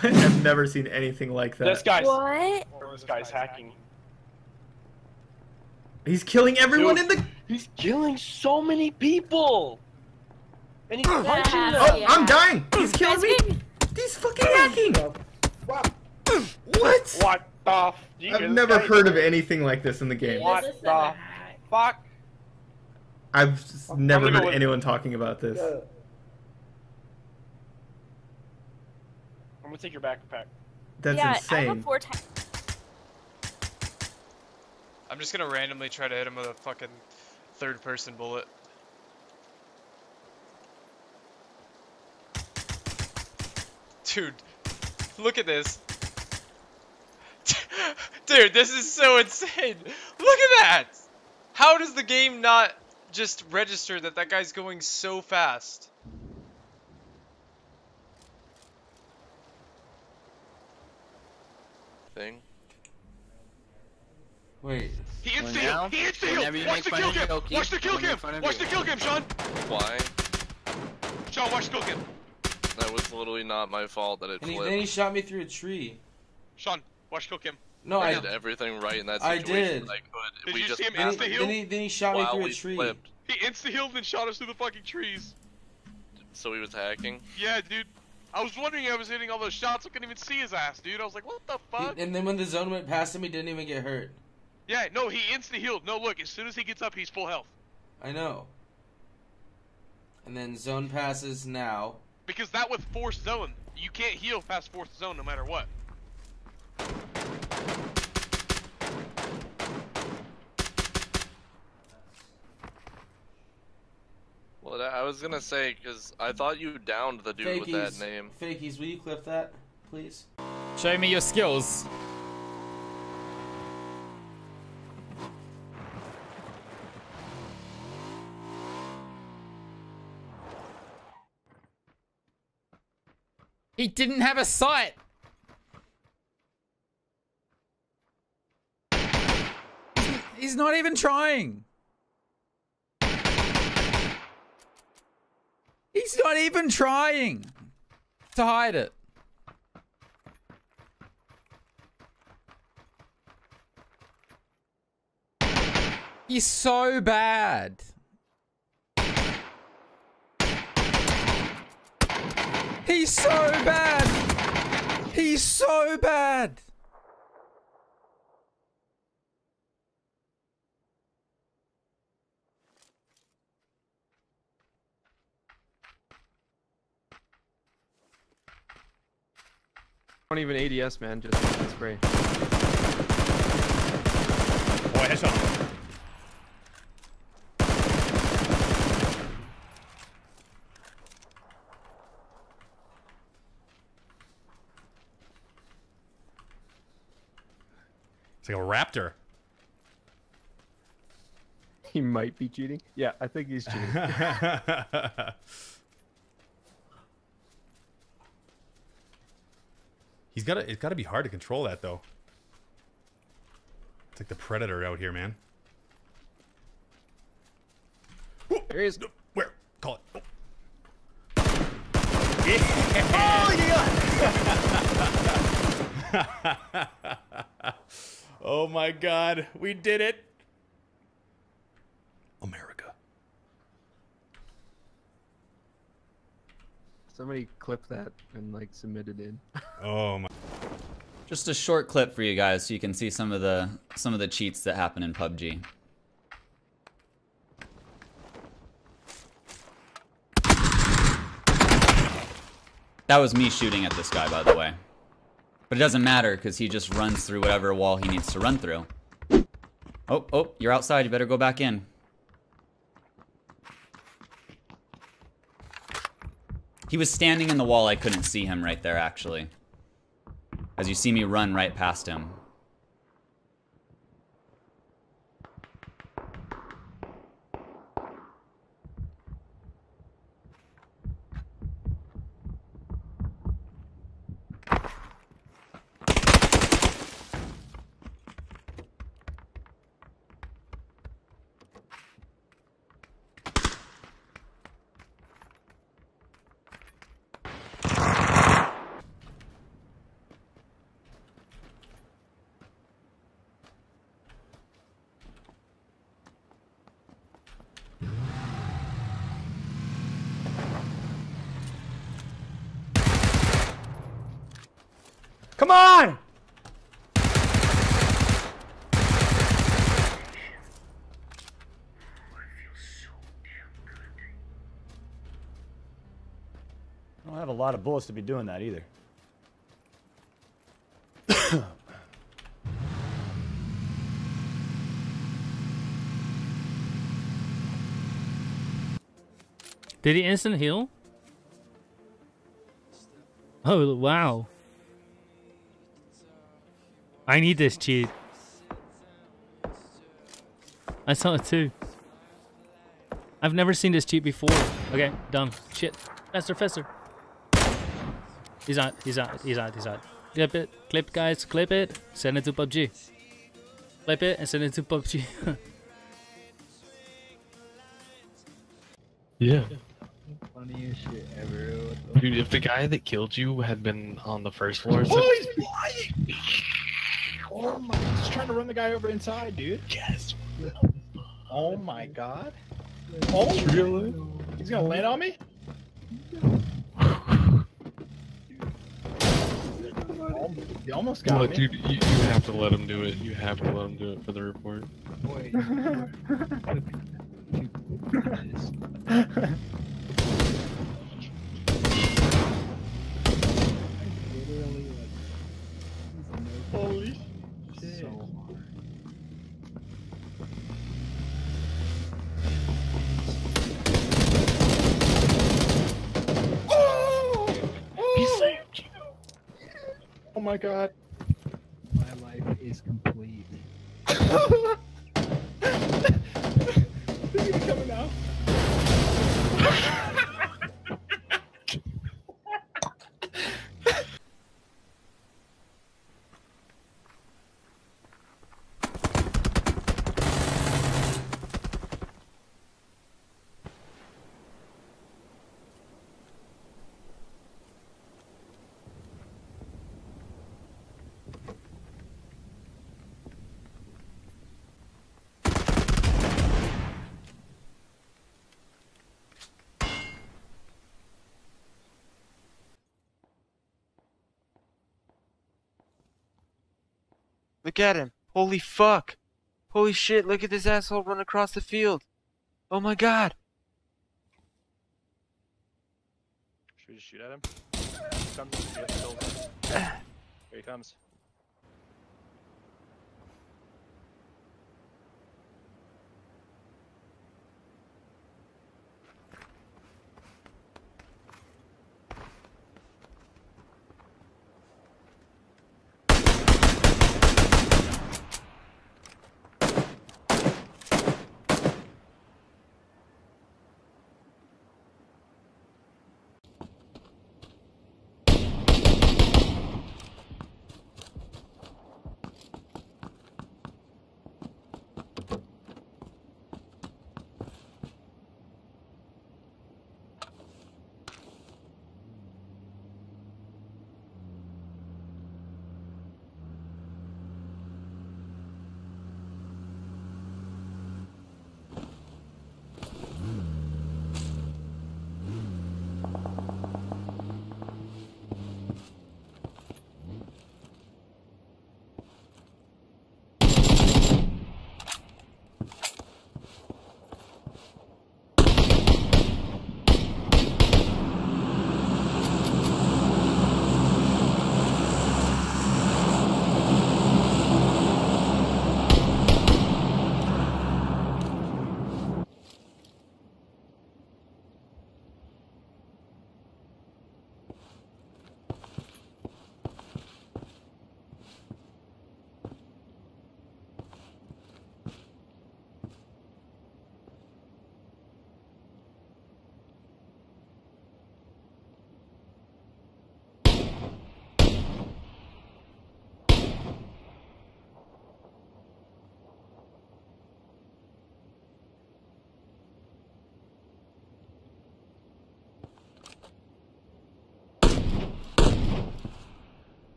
I've never seen anything like that. This guy's What? this guy's hacking. He's killing everyone Dude. in the. He's killing so many people. And he's Yeah. punching them. Oh, Yeah. I'm dying. He's killing me. He's fucking hacking. What? What the? F- you I've never heard of anything like this in the game. What the fuck? I've just never heard anyone talking about this. I'm gonna take your backpack. That's yeah, I have insane. a four times. I'm just gonna randomly try to hit him with a fucking third person bullet. Dude, look at this. Dude, this is so insane. Look at that! How does the game not just register that that guy's going so fast? Thing. Wait. He insta Well, heal. He insta heal. whenever you Watch the fun kill cam. Watch the kill cam. make fun of Watch the you. kill cam, Sean. Why? Sean, watch the kill cam. That was literally not my fault that it And he, then he shot me through a tree. Sean, watch kill cam. No, I I. did everything right in that I situation did. I could. Did we you just see him Then he, insta heal? then he, then he shot me through a tree. flipped, He insta healed and shot us through the fucking trees. so he was hacking. Yeah, dude. I was wondering I was hitting all those shots. I couldn't even see his ass, dude. I was like, what the fuck? and then when the zone went past him, he didn't even get hurt. Yeah, no, he insta healed. No, look, as soon as he gets up, he's full health. I know. And then zone passes now. Because that with forced zone, you can't heal past fourth zone no matter what. Well, that- I was gonna say because I thought you downed the dude with that name. Fakies, will you clip that, please? Show me your skills. He didn't have a sight. He's not even trying. He's not even trying to hide it. He's so bad. He's so bad. He's so bad. Don't even ADS, man. Just spray. Boy, headshot. It's like a raptor. He might be cheating. Yeah, I think he's cheating. He's got to. It's got to be hard to control that though. It's like the predator out here, man. There he is. Where? Call it. Oh. Oh, oh my god, we did it. America. Somebody clip that and like submit it in. Oh my. Just a short clip for you guys so you can see some of the some of the cheats that happen in PUBG. That was me shooting at this guy, by the way. But it doesn't matter because he just runs through whatever wall he needs to run through. Oh, oh, you're outside. You better go back in. He was standing in the wall. I couldn't see him right there, actually. As you see me run right past him. Come on! I don't have a lot of bullets to be doing that either. Did he instant heal? Oh, wow. I need this cheat. I saw it too. I've never seen this cheat before. Okay, done. Shit. Faster, faster. He's out, he's out, he's out, he's out. Clip it, clip guys, clip it, send it to PUBG. Clip it and send it to PUBG. Yeah. Funniest shit ever. Dude, if the guy that killed you had been on the first floor, Oh, he's flying! Oh my, just trying to run the guy over inside, dude. Yes. Oh my god. Oh, Really? He's gonna land on me? He almost got Look, me. dude, you, you have to let him do it. You have to let him do it for the report. Holy shit. Oh! He saved you! Oh my god. My life is complete. Is he coming now? Look at him. Holy fuck. Holy shit, look at this asshole run across the field. Oh my god. Should we just shoot at him? Comes, shoot at. Here he comes.